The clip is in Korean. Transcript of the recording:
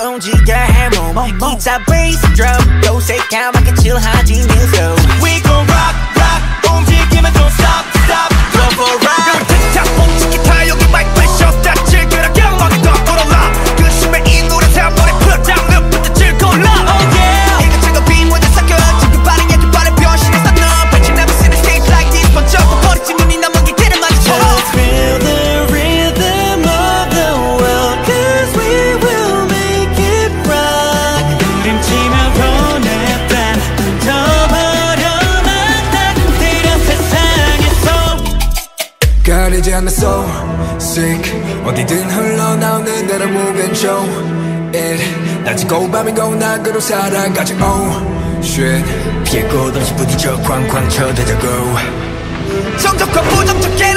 움직여 해몸 기타 베이스 드럼 요새 까맣게 칠하지 미소 We gon' rock rock 움직이면 don't stop stop 가리지 않는 soul sick. 어디든 흘러나오는 대로 moving show it 낮이고 밤이고 낙으로 살아가지. Oh shit. 피해 곳 없이 부딪혀 쾅쾅 쳐대자고. 정적과 부정적 에너